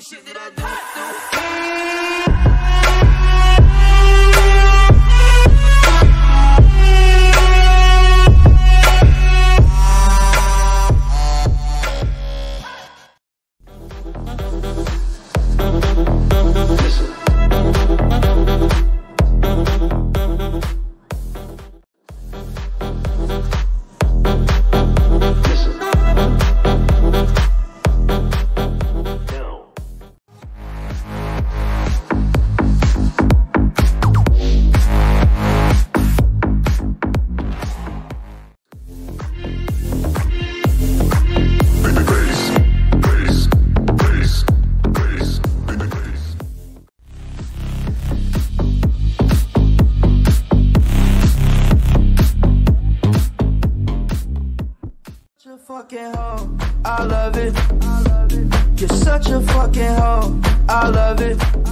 shit that I do. Fucking hoe, I love it. You're such a fucking hoe, I love it.